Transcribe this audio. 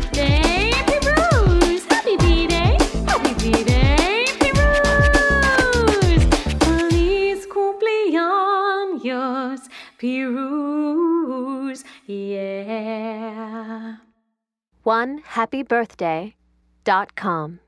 birthday, Happy Rose! Happy B-Day, Happy B-Day, Happy Rose! Feliz cumpleaños, Pirus, yeah. One happy birthday dot com.